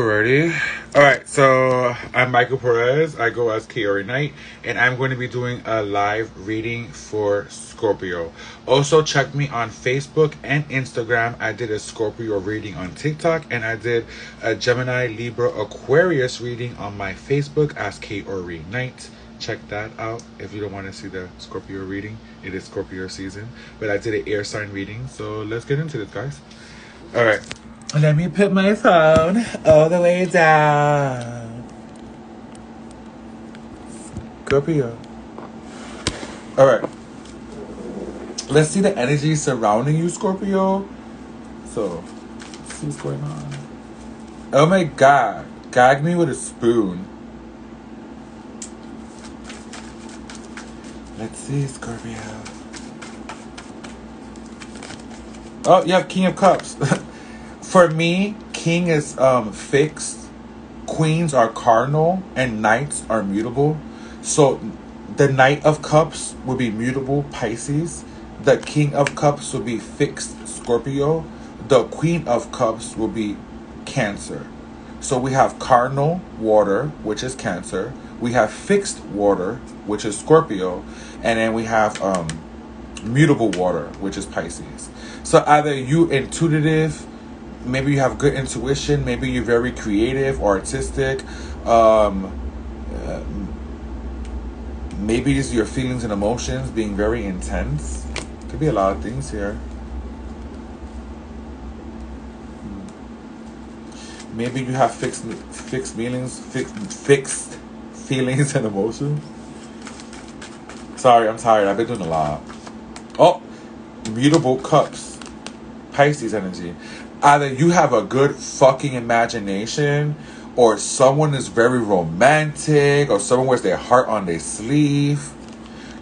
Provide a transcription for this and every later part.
ready? All right, so I'm Michael Perez. I go as Kaori Knight, and I'm going to be doing a live reading for Scorpio. Also, check me on Facebook and Instagram. I did a Scorpio reading on TikTok, and I did a Gemini, Libra, Aquarius reading on my Facebook as Kaori Knight. Check that out if you don't want to see the Scorpio reading. It is Scorpio season, but I did an air sign reading, so let's get into this, guys. All right. Let me put my phone all the way down. Scorpio. All right. Let's see the energy surrounding you, Scorpio. So, see what's going on. Oh my god. Gag me with a spoon. Let's see, Scorpio. Oh, you have King of Cups. For me, King is um, fixed, Queens are cardinal, and Knights are mutable. So the Knight of Cups will be mutable, Pisces. The King of Cups will be fixed, Scorpio. The Queen of Cups will be Cancer. So we have cardinal water, which is Cancer. We have fixed water, which is Scorpio. And then we have um, mutable water, which is Pisces. So either you intuitive, maybe you have good intuition, maybe you're very creative or artistic. Um, uh, maybe it's your feelings and emotions being very intense. Could be a lot of things here. Maybe you have fixed fixed feelings, fixed, fixed feelings and emotions. Sorry, I'm tired. I've been doing a lot. Oh, mutable cups, Pisces energy. Either you have a good fucking imagination, or someone is very romantic, or someone wears their heart on their sleeve.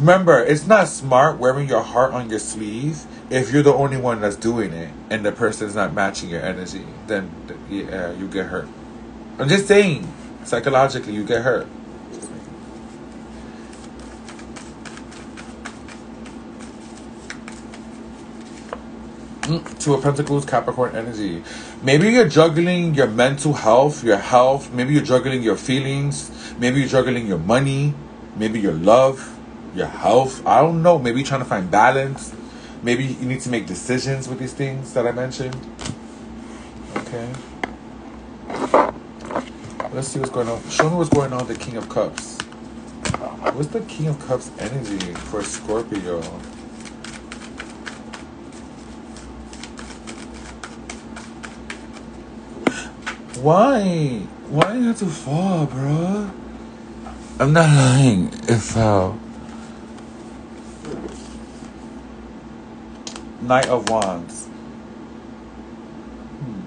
Remember, it's not smart wearing your heart on your sleeve if you're the only one that's doing it and the person's not matching your energy. Then, yeah, you get hurt. I'm just saying, psychologically, you get hurt. Two of Pentacles, Capricorn energy. Maybe you're juggling your mental health, your health. Maybe you're juggling your feelings. Maybe you're juggling your money. Maybe your love, your health. I don't know. Maybe you're trying to find balance. Maybe you need to make decisions with these things that I mentioned. Okay. Let's see what's going on. Show me what's going on with the King of Cups. What's the King of Cups energy for Scorpio? Why? Why you have to fall, bro? I'm not lying. It fell. Knight of Wands. Hmm.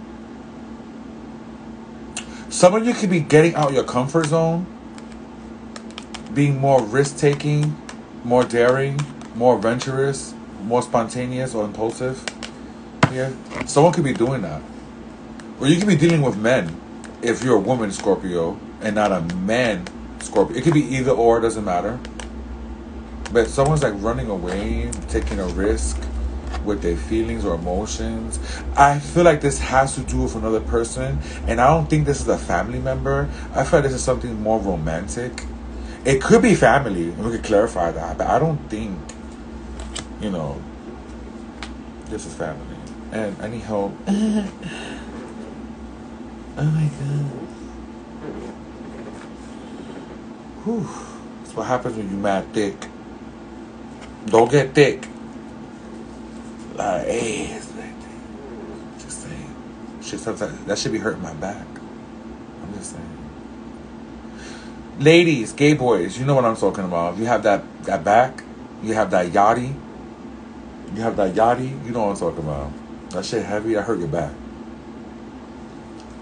Some of you could be getting out your comfort zone, being more risk taking, more daring, more adventurous, more spontaneous or impulsive. Yeah. Someone could be doing that. Or you could be dealing with men if you're a woman Scorpio and not a man Scorpio. It could be either or, doesn't matter. But someone's like running away, taking a risk with their feelings or emotions. I feel like this has to do with another person, and I don't think this is a family member. I feel like this is something more romantic. It could be family, and we could clarify that, but I don't think, you know, this is family. And I need help. Oh my god. Whew. That's what happens when you mad thick. Don't get thick. Like, hey, it's like, just saying. Shit, sometimes that should be hurting my back. I'm just saying. Ladies, gay boys, you know what I'm talking about. You have that that back, you have that yachty, you have that yachty, you know what I'm talking about. That shit heavy, I hurt your back.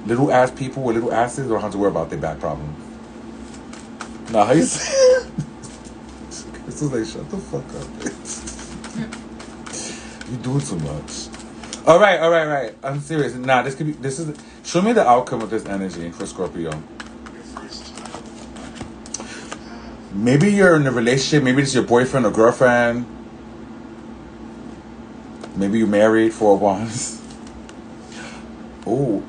Little ass people with little asses don't have to worry about their back problems. Nah, how you say? This is like, shut the fuck up, you doing too much. All right, all right, right. I'm serious. Nah, this could be. This is. Show me the outcome of this energy for Scorpio. Maybe you're in a relationship. Maybe it's your boyfriend or girlfriend. Maybe you're married for once. Oh,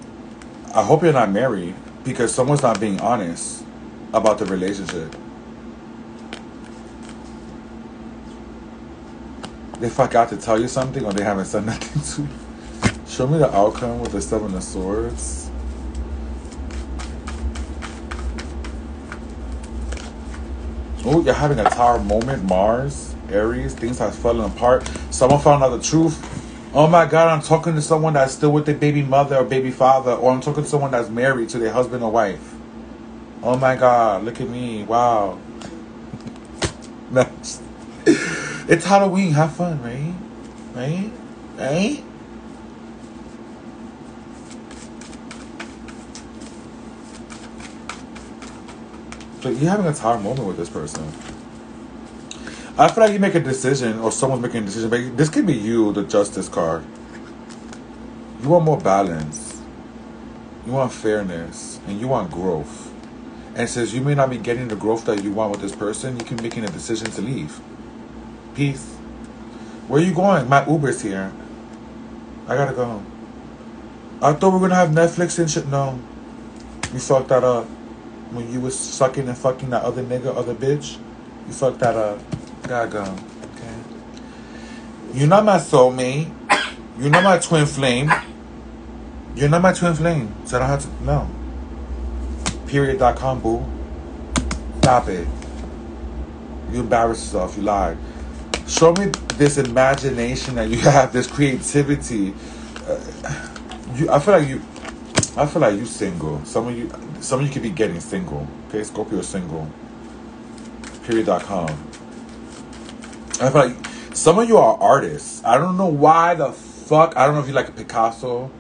I hope you're not married. because someone's not being honest about the relationship. They forgot to tell you something or they haven't said nothing to you. Show me the outcome with the Seven of Swords. Oh, you're having a tower moment, Mars, Aries, things have fallen apart. Someone found out the truth. Oh my God, I'm talking to someone that's still with their baby mother or baby father, or I'm talking to someone that's married to their husband or wife. Oh my God, look at me. Wow. Next. It's Halloween. Have fun, right? Right? Right? But you're having a tower moment with this person. I feel like you make a decision, or someone's making a decision. But this could be you, the Justice card. You want more balance. You want fairness, and you want growth. And says you may not be getting the growth that you want with this person. You can making a decision to leave. Peace. Where are you going? My Uber's here. I gotta go. I thought we were gonna have Netflix and shit. No, you fucked that up when you was sucking and fucking that other nigga, other bitch. You fucked that up. Gotta go. Okay. You're not my soulmate. You're not my twin flame. You're not my twin flame. So I don't have to. No. Period.com, boo. Stop it. You embarrass yourself. You lied. Show me this imagination that you have, this creativity. Uh, you, I feel like you. I feel like you single. Some of you, some of you could be getting single. Okay, Scorpio single. Period.com. I feel like some of you are artists. I don't know why the fuck. I don't know if you like Picasso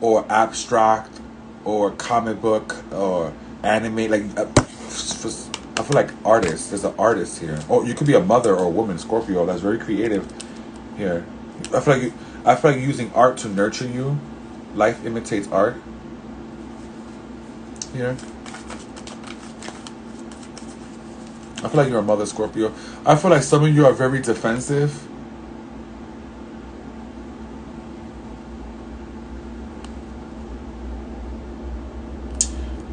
or abstract or comic book or anime. Like, uh, I feel like artists. There's an artist here. Oh, you could be a mother or a woman, Scorpio. That's very creative. Here, I feel like you, I feel like using art to nurture you. Life imitates art. Here. I feel like you're a mother Scorpio. I feel like some of you are very defensive.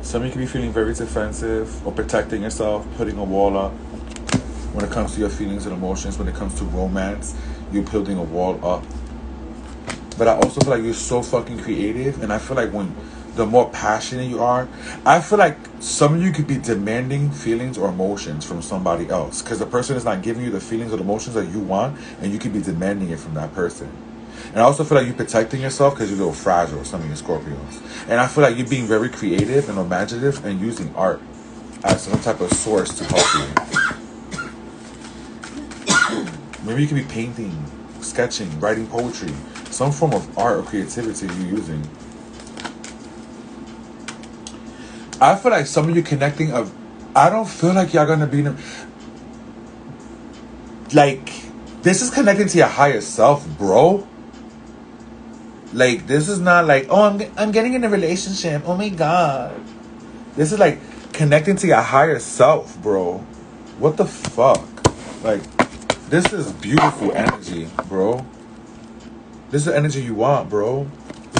Some of you can be feeling very defensive or protecting yourself, putting a wall up. When it comes to your feelings and emotions, when it comes to romance, you're building a wall up. But I also feel like you're so fucking creative, and I feel like when the more passionate you are, I feel like some of you could be demanding feelings or emotions from somebody else because the person is not giving you the feelings or the emotions that you want, and you could be demanding it from that person. And I also feel like you're protecting yourself because you're a little fragile, some of you Scorpios. And I feel like you're being very creative and imaginative and using art as some type of source to help you. Maybe you could be painting, sketching, writing poetry, some form of art or creativity you're using. I feel like some of you connecting of I don't feel like y'all gonna be like this is connecting to your higher self, bro. Like this is not like oh I'm I'm getting in a relationship. Oh my god. This is like connecting to your higher self, bro. What the fuck? Like this is beautiful energy, bro. This is the energy you want, bro.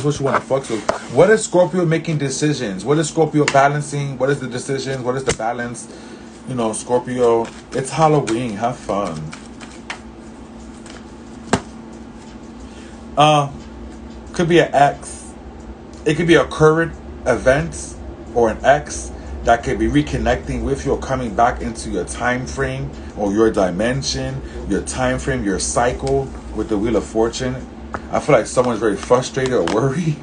What you want to fuck with. What is Scorpio making decisions? What is Scorpio balancing? What is the decision? What is the balance? You know, Scorpio. It's Halloween. Have fun. Uh, could be an ex. It could be a current event or an ex that could be reconnecting with you or coming back into your time frame or your dimension, your time frame, your cycle with the Wheel of Fortune. I feel like someone's very frustrated or worried.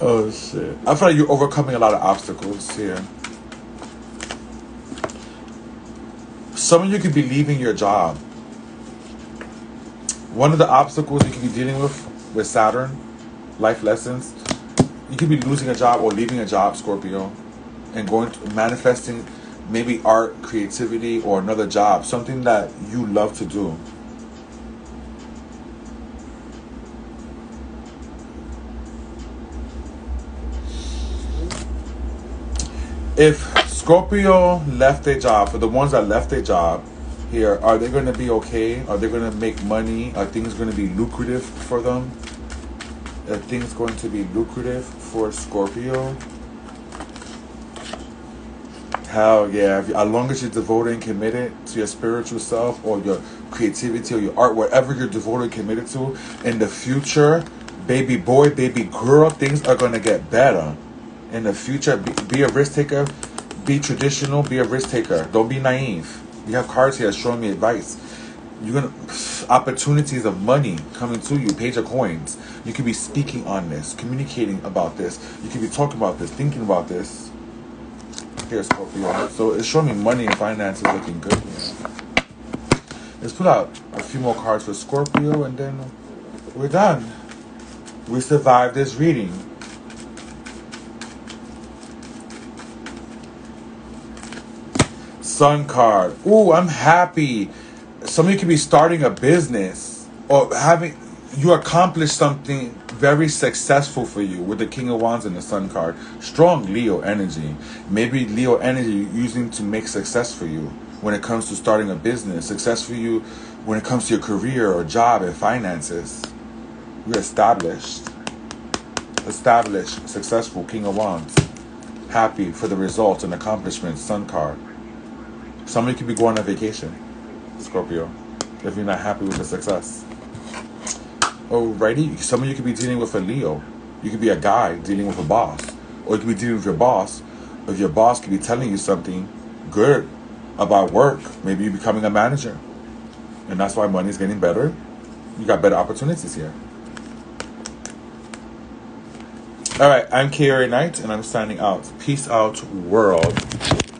oh shit. I feel like you're overcoming a lot of obstacles here. Some of you could be leaving your job one of the obstacles you could be dealing with with Saturn, life lessons, you could be losing a job or leaving a job, Scorpio, and going to manifesting maybe art, creativity, or another job, something that you love to do. If Scorpio left a job, for the ones that left a job, here, are they going to be okay? Are they going to make money? Are things going to be lucrative for them? I things going to be lucrative for Scorpio. Hell yeah. If, as long as you're devoted and committed to your spiritual self or your creativity or your art, whatever you're devoted and committed to, in the future, baby boy, baby girl, things are going to get better. In the future, be, be a risk taker, be traditional, be a risk taker. Don't be naive. You have cards here showing me advice. You're gonna opportunities of money coming to you, page of coins. You could be speaking on this, communicating about this. You could be talking about this, thinking about this. Here, Scorpio. So it's showing me money and finances looking good. Let's put out a few more cards for Scorpio, and then we're done. We survived this reading. Sun card. Ooh, I'm happy. Somebody could be starting a business or having you accomplish something very successful for you with the King of Wands and the Sun card. Strong Leo energy. Maybe Leo energy using to make success for you when it comes to starting a business. Success for you when it comes to your career or job and finances. You're established. Established, successful King of Wands. Happy for the results and accomplishments. Sun card. Somebody could be going on vacation, Scorpio, if you're not happy with the success. Alrighty, some of you could be dealing with a Leo. You could be a guy dealing with a boss. Or you could be dealing with your boss. If your boss could be telling you something good about work, maybe you're becoming a manager. And that's why money's getting better. You got better opportunities here. All right, I'm Kaori Knight, and I'm signing out. Peace out, world.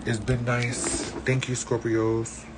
It's been nice. Thank you, Scorpios.